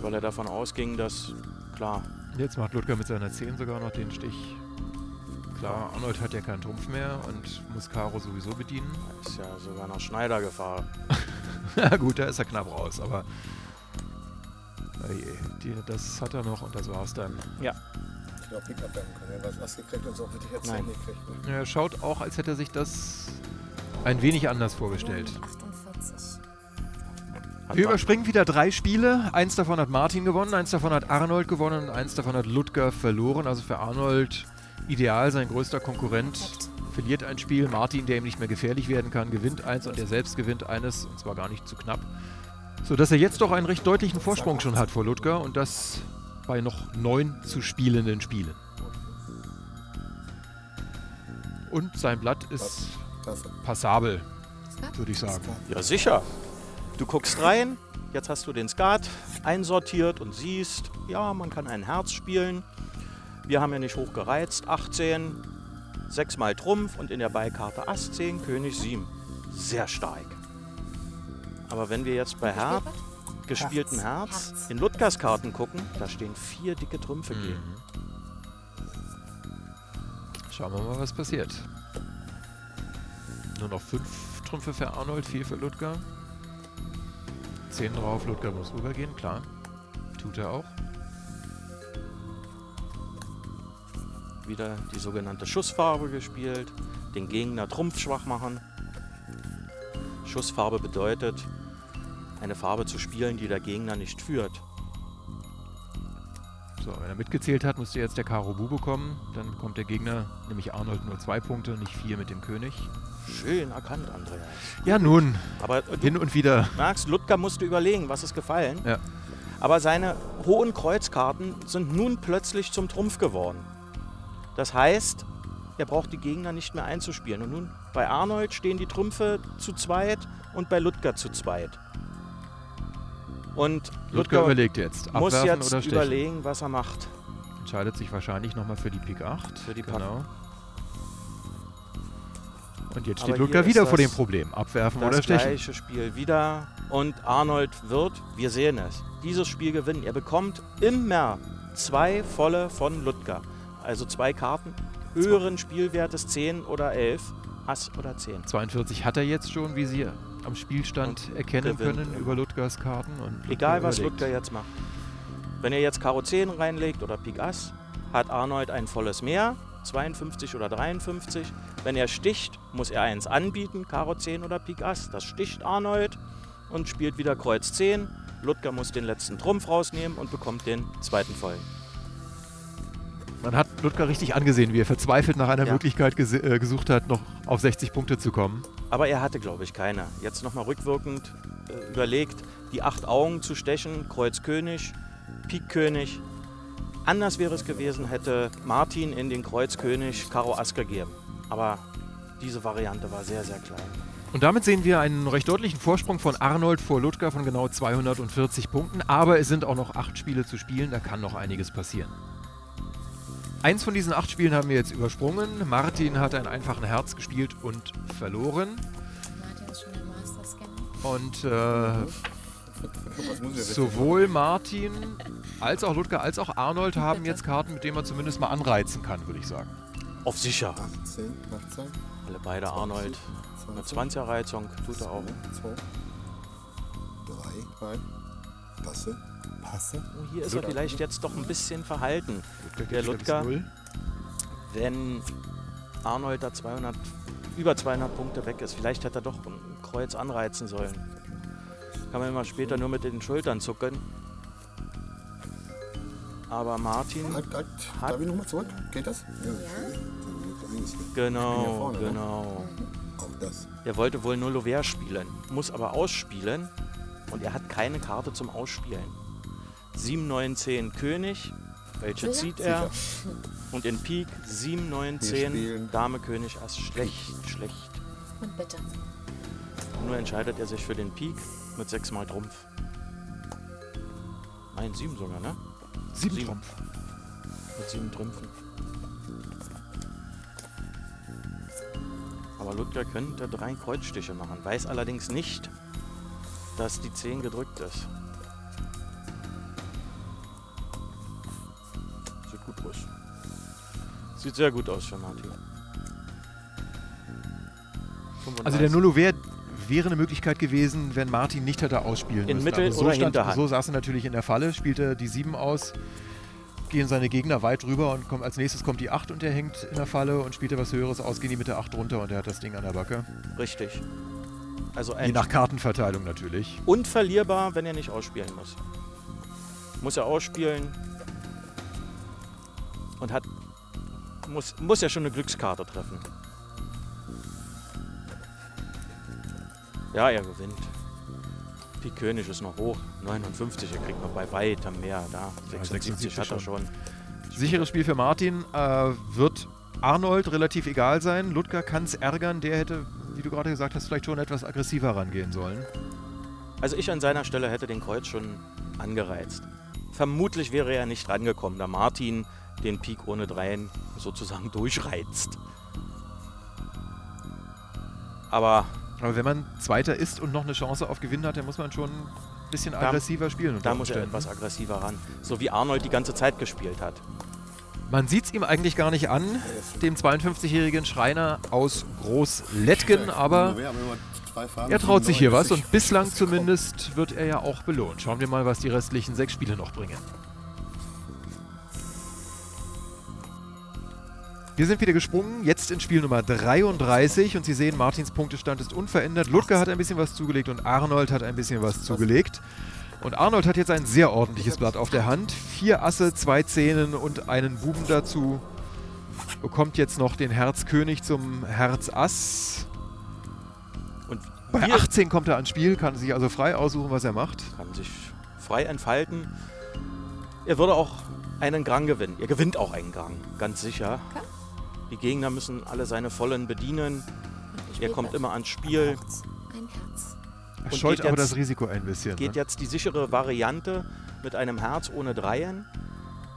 weil er davon ausging, dass, klar, jetzt macht Ludger mit seiner 10 sogar noch den Stich. Klar, Arnold hat ja keinen Trumpf mehr und muss Karo sowieso bedienen. ist ja sogar nach Schneider gefahren. Ja gut, da ist er knapp raus, aber Oje, die, das hat er noch und das war's dann. Ja. Ich glaube, Pik abwerfen können. Er hat was gekriegt und so hätte ich jetzt Nein. nicht gekriegt. Ne? Er schaut auch, als hätte er sich das ein wenig anders vorgestellt. 48. Wir überspringen wieder drei Spiele. Eins davon hat Martin gewonnen, eins davon hat Arnold gewonnen und eins davon hat Ludger verloren. Also für Arnold ideal, sein größter Konkurrent verliert ein Spiel. Martin, der ihm nicht mehr gefährlich werden kann, gewinnt eins und er selbst gewinnt eines, und zwar gar nicht zu knapp. Sodass er jetzt doch einen recht deutlichen Vorsprung schon hat vor Ludger und das bei noch neun zu spielenden Spielen. Und sein Blatt ist passabel, würde ich sagen. Ja, sicher. Du guckst rein, jetzt hast du den Skat einsortiert und siehst, ja, man kann ein Herz spielen. Wir haben ja nicht hoch gereizt, 18, 6 mal Trumpf und in der Beikarte Ass 10, König 7. Sehr stark. Aber wenn wir jetzt bei Herz, gespielten Herz, in Ludgers Karten gucken, da stehen vier dicke Trümpfe gegen. Schauen wir mal, was passiert. Nur noch fünf Trümpfe für Arnold, vier für Ludger. Zehn drauf, Ludger muss rübergehen, klar. Tut er auch. Wieder die sogenannte Schussfarbe gespielt, den Gegner trumpfschwach machen. Schussfarbe bedeutet, eine Farbe zu spielen, die der Gegner nicht führt. So, wenn er mitgezählt hat, müsste jetzt der Karo Bube kommen. Dann bekommt der Gegner, nämlich Arnold, nur zwei Punkte, nicht vier mit dem König. Schön erkannt, Andreas. Ja, nun. Aber hin und wieder. Merkst, Ludger musste überlegen, was ist gefallen. Ja. Aber seine hohen Kreuzkarten sind nun plötzlich zum Trumpf geworden. Das heißt, er braucht die Gegner nicht mehr einzuspielen. Und nun bei Arnold stehen die Trümpfe zu zweit und bei Ludger zu zweit. Und Ludger überlegt jetzt. muss jetzt überlegen, was er macht. Entscheidet sich wahrscheinlich nochmal für die Pik 8. Für die Pik- genau. Und jetzt Aber steht Ludger hier wieder vor dem das- Problem. Abwerfen das oder stechen. gleiche Spiel wieder. Und Arnold wird, wir sehen es, dieses Spiel gewinnen. Er bekommt immer zwei volle von Ludger. Also zwei Karten höheren Spielwertes 10 oder 11. Ass oder 10. 42 hat er jetzt schon, wie Sie am Spielstand erkennen gewinnt können, immer. über Ludgers Karten. Und Egal, was. Ludger jetzt macht. Wenn er jetzt Karo 10 reinlegt oder Pik Ass, hat Arnold ein volles Mehr, 52 oder 53. Wenn er sticht, muss er eins anbieten, Karo 10 oder Pik Ass. Das sticht Arnold und spielt wieder Kreuz 10. Ludger muss den letzten Trumpf rausnehmen und bekommt den zweiten vollen. Man hat Ludger richtig angesehen, wie er verzweifelt nach einer Ja. Möglichkeit gese- äh, gesucht hat, noch auf 60 Punkte zu kommen. Aber er hatte, glaube ich, keine. Jetzt nochmal rückwirkend äh, überlegt, die acht Augen zu stechen, Kreuz König, Pik König. Anders wäre es gewesen, hätte Martin in den Kreuz König Karo Ass gegeben. Aber diese Variante war sehr, sehr klein. Und damit sehen wir einen recht deutlichen Vorsprung von Arnold vor Ludger von genau 240 Punkten. Aber es sind auch noch acht Spiele zu spielen, da kann noch einiges passieren. Eins von diesen acht Spielen haben wir jetzt übersprungen. Martin hat einen einfachen Herz gespielt und verloren. Martin ist schon der Master-Scanner. Und äh, sowohl Martin als auch Ludger als auch Arnold haben jetzt Karten, mit denen man zumindest mal anreizen kann, würde ich sagen. Auf sicher. 18, 18, Alle beide Arnold. Eine 20er Reizung tut er auch. 2, 3, 3, Passe, Passe. Oh, hier ist er vielleicht jetzt doch ein bisschen verhalten. Der Ludger, null. wenn Arnold da 200, über 200 Punkte weg ist, vielleicht hätte er doch ein Kreuz anreizen sollen. Kann man immer später nur mit den Schultern zucken. Aber Martin, Halt, halt. Hat- Darf ich nochmal zurück? Geht das? Ja. genau, vorne, ne? genau. Auch das. Er wollte wohl nur Lovert spielen, muss aber ausspielen und er hat keine Karte zum Ausspielen. 7, 9, 10 König, welche Sicher? zieht er? Und in Pik 7, 9, Wir 10 spielen. Dame, König, Ass. Schlecht, schlecht. Und bitte. Nur entscheidet er sich für den Pik mit 6 mal Trumpf. Nein, 7 sogar, ne? Sieben Sieben. Trumpf. Mit 7 Trümpfen. Aber Ludger könnte drei Kreuzstiche machen, weiß allerdings nicht, dass die 10 gedrückt ist. Aus. Sieht sehr gut aus für Martin. Also der 35. Nullo wär, wäre eine Möglichkeit gewesen, wenn Martin nicht hätte ausspielen In müssen. Mittel- Aber so oder stand, Hinterhand. So saß er natürlich in der Falle, spielte die 7 aus, gehen seine Gegner weit rüber und kommt, als nächstes kommt die 8 und er hängt in der Falle und spielt er was Höheres aus, gehen die mit der 8 runter und er hat das Ding an der Backe. Richtig. Also Je nach Kartenverteilung natürlich. unverlierbar, wenn er nicht ausspielen muss. Muss er ausspielen und hat muss, muss ja schon eine Glückskarte treffen. Ja, er gewinnt. Pik König ist noch hoch. 59, er kriegt noch bei weitem mehr. Da, 76 hat er schon. Sicheres Spiel für Martin. Äh, wird Arnold relativ egal sein. Ludger kann es ärgern. Der hätte, wie du gerade gesagt hast, vielleicht schon etwas aggressiver rangehen sollen. Also ich an seiner Stelle hätte den Kreuz schon angereizt. Vermutlich wäre er nicht rangekommen, da Martin den Pik ohne Dreien sozusagen durchreizt. Aber Aber wenn man Zweiter ist und noch eine Chance auf Gewinn hat, dann muss man schon ein bisschen Da- aggressiver spielen. unter da muss er etwas aggressiver ran. So wie Arnold die ganze Zeit gespielt hat. Man sieht es ihm eigentlich gar nicht an, dem 52-jährigen Schreiner aus Groß-Lettgen, aber er traut sich hier was 97. und bislang zumindest wird er ja auch belohnt. Schauen wir mal, was die restlichen sechs Spiele noch bringen. Wir sind wieder gesprungen, jetzt in Spiel Nummer 33 und Sie sehen, Martins Punktestand ist unverändert. Ludger hat ein bisschen was zugelegt und Arnold hat ein bisschen was zugelegt. Und Arnold hat jetzt ein sehr ordentliches Blatt auf der Hand. Vier Asse, zwei Zähnen und einen Buben dazu. Bekommt jetzt noch den Herzkönig zum Herz Ass. Und Bei hier 18 kommt er ans Spiel, kann sich also frei aussuchen, was er macht. kann sich frei entfalten. Er würde auch einen Gang gewinnen. Er gewinnt auch einen Gang, ganz sicher. Die Gegner müssen alle seine vollen bedienen. Er kommt immer ans Spiel. Herz. Ein Herz. Er scheut geht aber jetzt- das Risiko ein bisschen. Geht ne? jetzt die sichere Variante mit einem Herz ohne Dreien.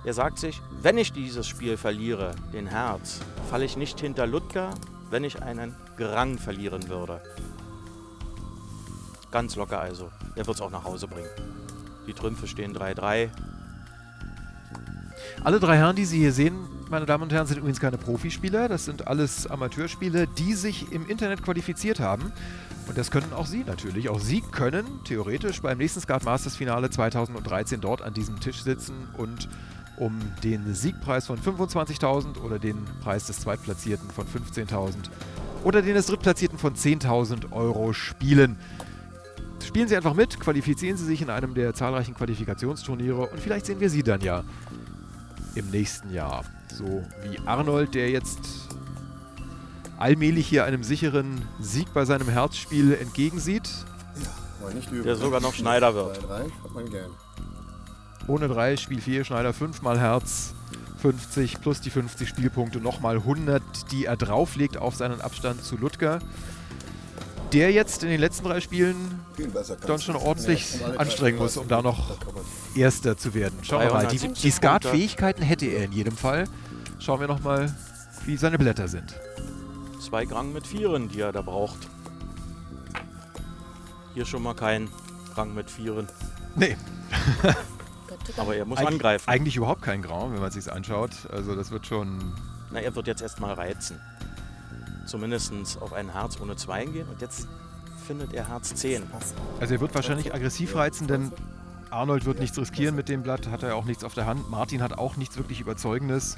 Er sagt sich, wenn ich dieses Spiel verliere, den Herz, falle ich nicht hinter Ludger, wenn ich einen Grang verlieren würde. Ganz locker also. Er wird es auch nach Hause bringen. Die Trümpfe stehen 3-3. Alle drei Herren, die Sie hier sehen, meine Damen und Herren, sind übrigens keine Profispieler. Das sind alles Amateurspieler, die sich im Internet qualifiziert haben. Und das können auch Sie natürlich. Auch Sie können theoretisch beim nächsten Skat Masters Finale 2013 dort an diesem Tisch sitzen und um den Siegpreis von 25.000 oder den Preis des Zweitplatzierten von 15.000 oder den des Drittplatzierten von 10.000 Euro spielen. Spielen Sie einfach mit, qualifizieren Sie sich in einem der zahlreichen Qualifikationsturniere und vielleicht sehen wir Sie dann ja im nächsten Jahr. So wie Arnold, der jetzt allmählich hier einem sicheren Sieg bei seinem Herzspiel entgegensieht. War nicht. Der sogar noch Schneider wird. Ohne 3, Spiel 4, Schneider 5 mal Herz, 50 plus die 50 Spielpunkte, nochmal 100, die er drauflegt auf seinen Abstand zu Ludger. Der jetzt in den letzten drei Spielen dann schon ordentlich Ja, anstrengen muss, um da noch Erster zu werden. Schauen wir mal. Die, 370 die Skat-Fähigkeiten hätte er in jedem Fall. Schauen wir nochmal, wie seine Blätter sind. Zwei Grang mit Vieren, die er da braucht. Hier schon mal kein Grang mit Vieren. Nee, Aber er muss Eig- angreifen. Eigentlich überhaupt kein Grau, wenn man sich anschaut. Also das wird schon. Na, er wird jetzt erstmal reizen. Zumindest auf ein Herz ohne Zweien gehen. Und jetzt findet er Herz 10. Also er wird wahrscheinlich aggressiv reizen, denn Arnold wird nichts riskieren mit dem Blatt, hat er auch nichts auf der Hand. Martin hat auch nichts wirklich Überzeugendes.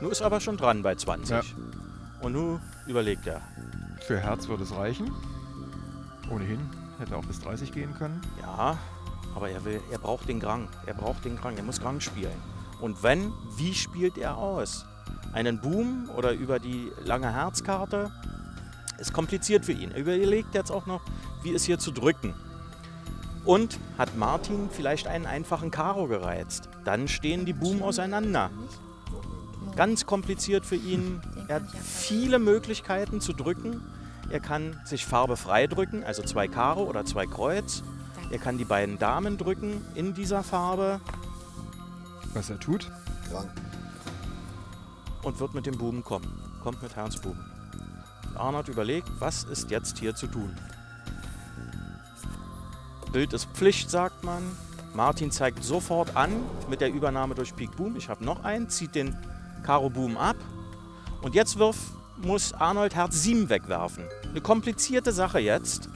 Nun ist er aber schon dran bei 20. Ja. Und nun überlegt er. Für Herz wird es reichen. Ohnehin hätte auch bis 30 gehen können. Ja, aber er will, er braucht den Grang. Er braucht den Grang. Er muss Grang spielen. Und wenn, wie spielt er aus? Einen Boom oder über die lange Herzkarte? Ist kompliziert für ihn. Er überlegt jetzt auch noch, wie es hier zu drücken. Und hat Martin vielleicht einen einfachen Karo gereizt? Dann stehen die Boom auseinander. Ganz kompliziert für ihn. Er hat viele Möglichkeiten zu drücken. Er kann sich Farbe frei drücken, also zwei Karo oder zwei Kreuz. Er kann die beiden Damen drücken in dieser Farbe Was er tut. Krank. und wird mit dem Buben kommen. Kommt mit Herzbuben. Arnold überlegt, was ist jetzt hier zu tun? Bild ist Pflicht, sagt man. Martin zeigt sofort an mit der Übernahme durch Pik Boom. Ich habe noch einen, zieht den Karo Boom ab. Und jetzt wirf, muss Arnold Herz 7 wegwerfen. Eine komplizierte Sache jetzt.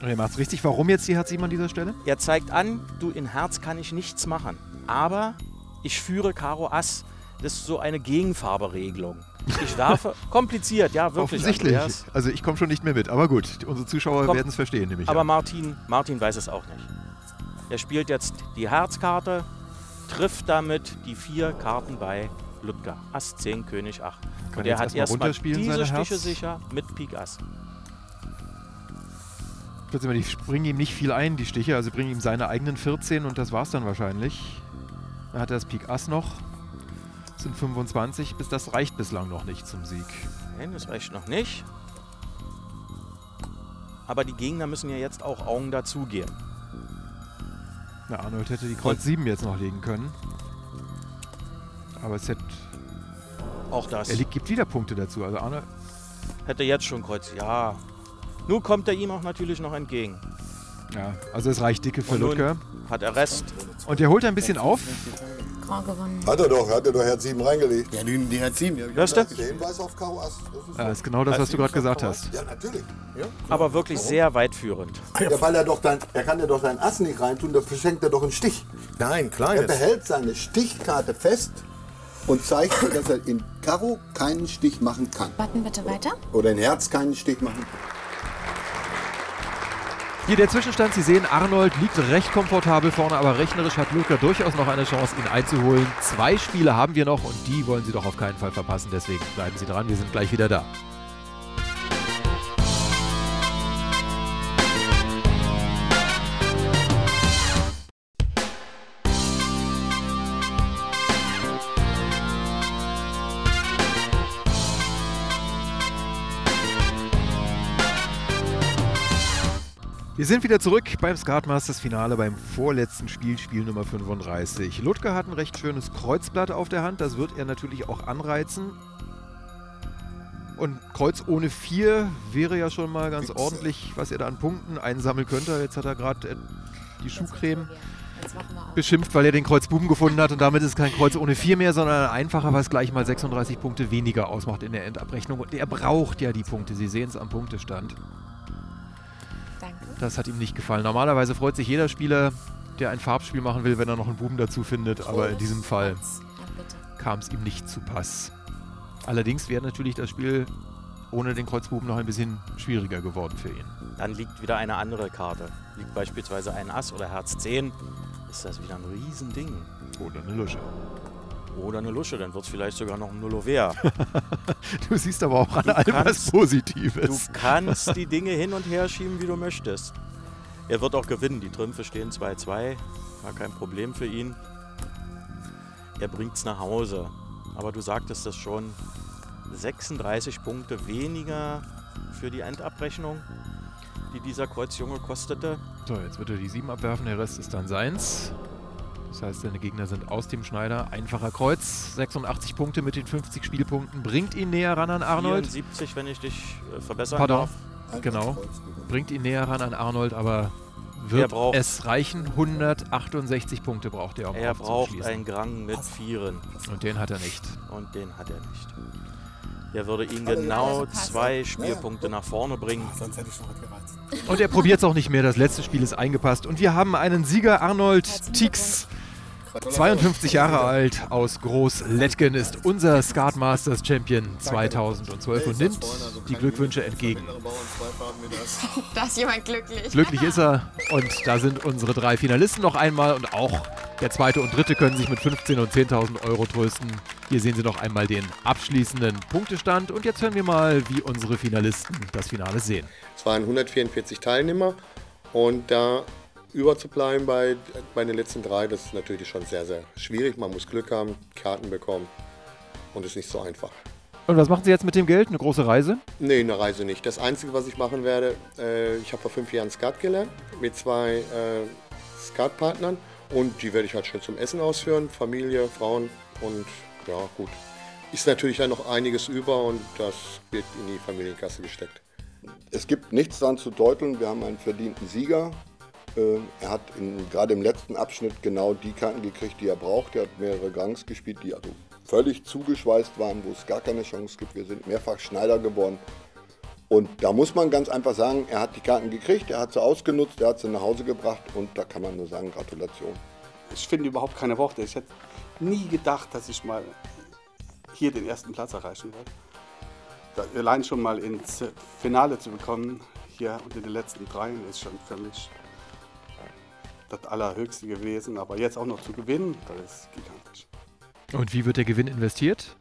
Und er macht es richtig. Warum jetzt die Herz 7 an dieser Stelle? Er zeigt an, du in Herz kann ich nichts machen. Aber ich führe Karo Ass. Das ist so eine Gegenfarberegelung. Ich werfe. kompliziert, ja, wirklich. Offensichtlich. Andreas. Also ich komme schon nicht mehr mit. Aber gut, unsere Zuschauer werden es verstehen, nämlich. Aber an. Martin, Martin weiß es auch nicht. Er spielt jetzt die Herzkarte, trifft damit die vier Karten bei Ludger. Ass 10, König 8. Kann Und er hat erstmal runterspielen, diese Stiche sicher mit Pik Ass. Trotzdem, die springen ihm nicht viel ein, die Stiche. Also bringen ihm seine eigenen 14 und das war's dann wahrscheinlich. Dann hat er das Pik Ass noch. Das sind 25, bis das reicht bislang noch nicht zum Sieg. Nein, das reicht noch nicht. Aber die Gegner müssen ja jetzt auch Augen dazugeben. Na, Arnold hätte die Kreuz 7 jetzt noch legen können. Aber es hätte, Auch das. er gibt wieder Punkte dazu. Also Arnold, Hätte jetzt schon Kreuz. Ja. Nun kommt er ihm auch natürlich noch entgegen. ja, also es reicht dicke für Ludger. hat er Rest. Und der holt ein bisschen auf. Hat er doch, hat er doch Herz 7 reingelegt. Ja, die, die hat sieben. Ja, Hörst du? Der Hinweis auf Karo Ass. Das ist Ja, das ist genau das, was du gerade gesagt hast. ja, natürlich. Ja. Aber wirklich sehr weitführend. Ja, weil er doch dann, er kann ja doch seinen Ass nicht reintun, dafür schenkt er doch einen Stich. Nein, Er kleines. behält seine Stichkarte fest und zeigt dass er in Karo keinen Stich machen kann. Button bitte weiter. Oder in Herz keinen Stich machen kann. Hier der Zwischenstand. Sie sehen, Arnold liegt recht komfortabel vorne, aber rechnerisch hat Luca durchaus noch eine Chance, ihn einzuholen. Zwei Spiele haben wir noch und die wollen Sie doch auf keinen Fall verpassen. Deswegen bleiben Sie dran. Wir sind gleich wieder da. Wir sind wieder zurück beim Skatmasters Finale beim vorletzten Spiel, Spiel Nummer 35. Ludger hat ein recht schönes Kreuzblatt auf der Hand, das wird er natürlich auch anreizen. Und Kreuz ohne 4 wäre ja schon mal ganz ordentlich, was er da an Punkten einsammeln könnte. Jetzt hat er gerade äh, die Schuhcreme beschimpft, weil er den Kreuz Buben gefunden hat und damit ist es kein Kreuz ohne 4 mehr, sondern ein einfacher, was gleich mal 36 Punkte weniger ausmacht in der Endabrechnung. Und er braucht ja die Punkte, Sie sehen es am Punktestand. Das hat ihm nicht gefallen. Normalerweise freut sich jeder Spieler, der ein Farbspiel machen will, wenn er noch einen Buben dazu findet. Aber in diesem Fall kam es ihm nicht zu Pass. Allerdings wäre natürlich das Spiel ohne den Kreuzbuben noch ein bisschen schwieriger geworden für ihn. Dann liegt wieder eine andere Karte. Liegt beispielsweise ein Ass oder Herz 10, ist das wieder ein Riesending. Oder eine Lusche. Oder eine Lusche, dann wird es vielleicht sogar noch ein Nullover. du siehst aber auch an allem was Positives. Du kannst die Dinge hin und her schieben, wie du möchtest. Er wird auch gewinnen. Die Trümpfe stehen 2-2. War kein Problem für ihn. Er bringt es nach Hause. Aber du sagtest das schon. 36 Punkte weniger für die Endabrechnung, die dieser Kreuzjunge kostete. So, jetzt wird er die 7 abwerfen. Der Rest ist dann seins. Das heißt, seine Gegner sind aus dem Schneider. Einfacher Kreuz, 86 Punkte mit den 50 Spielpunkten. Bringt ihn näher ran an Arnold. 74, wenn ich dich äh, verbessern Pardon. darf. Genau. Bringt ihn näher ran an Arnold, aber wird es reichen? 168 Punkte braucht er, um Er braucht einen Grang mit Vieren. Und den hat er nicht. Und den hat er nicht. Er würde ihn genau zwei Spielpunkte nach vorne bringen. Sonst hätte ich schon was gereizt. Und er probiert es auch nicht mehr. Das letzte Spiel ist eingepasst. Und wir haben einen Sieger, Arnold Tix. 52 Jahre alt aus Groß-Lettgen ist unser Skat Masters Champion 2012 und nimmt die Glückwünsche entgegen. Da ist jemand glücklich. Glücklich ist er und da sind unsere drei Finalisten noch einmal und auch der zweite und dritte können sich mit 15 und 10.000 Euro trösten. Hier sehen Sie noch einmal den abschließenden Punktestand und jetzt hören wir mal, wie unsere Finalisten das Finale sehen. Es waren 144 Teilnehmer und da überzubleiben bei, bei den letzten drei, das ist natürlich schon sehr, sehr schwierig. Man muss Glück haben, Karten bekommen und ist nicht so einfach. Und was machen Sie jetzt mit dem Geld? Eine große Reise? Nee, eine Reise nicht. Das Einzige, was ich machen werde, äh, ich habe vor fünf Jahren Skat gelernt mit zwei äh, Skatpartnern und die werde ich halt schön zum Essen ausführen. Familie, Frauen und ja, gut. Ist natürlich ja noch einiges über und das wird in die Familienkasse gesteckt. Es gibt nichts daran zu deuteln. Wir haben einen verdienten Sieger. Äh, Er hat in, gerade im letzten Abschnitt genau die Karten gekriegt, die er braucht. Er hat mehrere Gangs gespielt, die also völlig zugeschweißt waren, wo es gar keine Chance gibt. Wir sind mehrfach Schneider geworden. Und da muss man ganz einfach sagen, er hat die Karten gekriegt, er hat sie ausgenutzt, er hat sie nach Hause gebracht und da kann man nur sagen, Gratulation. Ich finde überhaupt keine Worte. Ich hätte nie gedacht, dass ich mal hier den ersten Platz erreichen werde. Allein schon mal ins Finale zu bekommen, hier unter den letzten dreien, ist schon mich das Allerhöchste gewesen. Aber jetzt auch noch zu gewinnen, das ist gigantisch. Und wie wird der Gewinn investiert?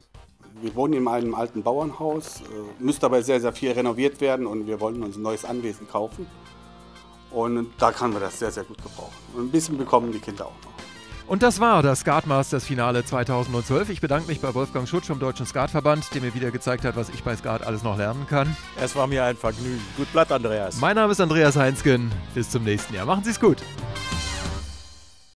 Wir wohnen in einem alten Bauernhaus, äh, müsste aber sehr, sehr viel renoviert werden und wir wollen uns ein neues Anwesen kaufen. Und da kann man das sehr, sehr gut gebrauchen. Und ein bisschen bekommen die Kinder auch noch. Und das war das Skatmasters Finale 2012. Ich bedanke mich bei Wolfgang Schutz vom Deutschen Skatverband, der mir wieder gezeigt hat, was ich bei Skat alles noch lernen kann. Es war mir ein Vergnügen. Gut Blatt, Andreas. Mein Name ist Andreas Heinzgen. Bis zum nächsten Jahr. Machen Sie es gut.